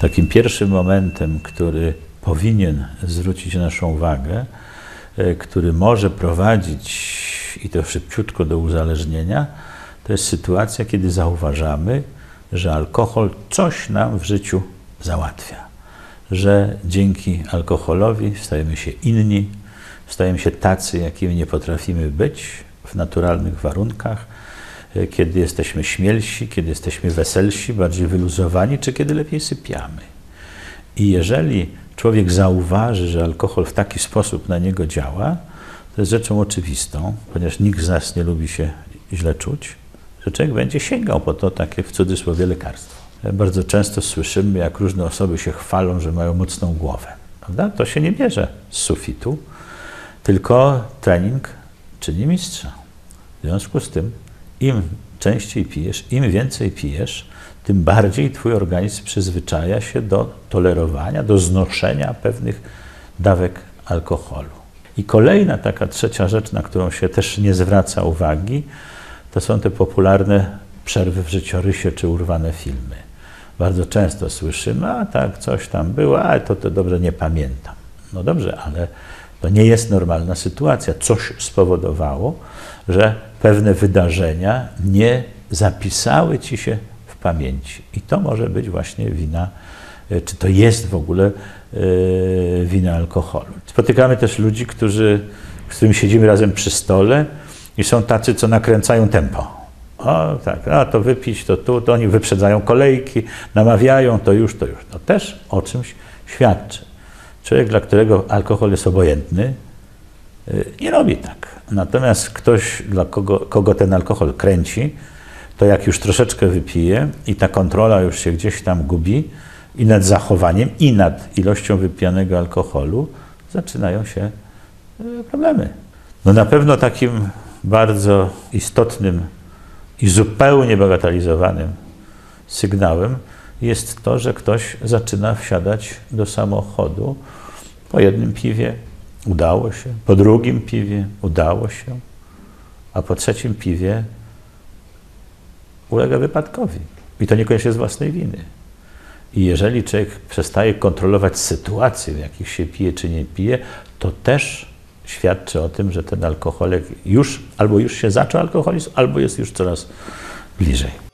Takim pierwszym momentem, który powinien zwrócić naszą uwagę, e, który może prowadzić i to szybciutko do uzależnienia, to jest sytuacja, kiedy zauważamy, że alkohol coś nam w życiu załatwia. Że dzięki alkoholowi stajemy się inni, stajemy się tacy, jakimi nie potrafimy być w naturalnych warunkach, kiedy jesteśmy śmielsi, kiedy jesteśmy weselsi, bardziej wyluzowani, czy kiedy lepiej sypiamy. I jeżeli człowiek zauważy, że alkohol w taki sposób na niego działa, to jest rzeczą oczywistą, ponieważ nikt z nas nie lubi się źle czuć, że człowiek będzie sięgał po to takie w cudzysłowie lekarstwo. Bardzo często słyszymy, jak różne osoby się chwalą, że mają mocną głowę. Prawda? To się nie bierze z sufitu, tylko trening czyni mistrza. W związku z tym, im częściej pijesz, im więcej pijesz, tym bardziej Twój organizm przyzwyczaja się do tolerowania, do znoszenia pewnych dawek alkoholu. I kolejna taka trzecia rzecz, na którą się też nie zwraca uwagi, to są te popularne przerwy w życiorysie czy urwane filmy. Bardzo często słyszymy, a tak, coś tam było, ale to, to dobrze nie pamiętam. No dobrze, ale to nie jest normalna sytuacja. Coś spowodowało, że pewne wydarzenia nie zapisały ci się w pamięci. I to może być właśnie wina, e, czy to jest w ogóle yy, wina alkoholu. Spotykamy też ludzi, którzy, z którymi siedzimy razem przy stole i są tacy, co nakręcają tempo. O tak, a to wypić, to tu, to oni wyprzedzają kolejki, namawiają, to już, to już. To też o czymś świadczy. Człowiek, dla którego alkohol jest obojętny, nie robi tak. Natomiast ktoś, dla kogo, kogo ten alkohol kręci, to jak już troszeczkę wypije i ta kontrola już się gdzieś tam gubi i nad zachowaniem, i nad ilością wypijanego alkoholu zaczynają się problemy. No na pewno takim bardzo istotnym i zupełnie bagatelizowanym sygnałem jest to, że ktoś zaczyna wsiadać do samochodu po jednym piwie, udało się, po drugim piwie udało się, a po trzecim piwie ulega wypadkowi. I to niekoniecznie z własnej winy. I jeżeli człowiek przestaje kontrolować sytuację, w jakich się pije czy nie pije, to też świadczy o tym, że ten alkoholik już albo już się zaczął alkoholizm, albo jest już coraz bliżej.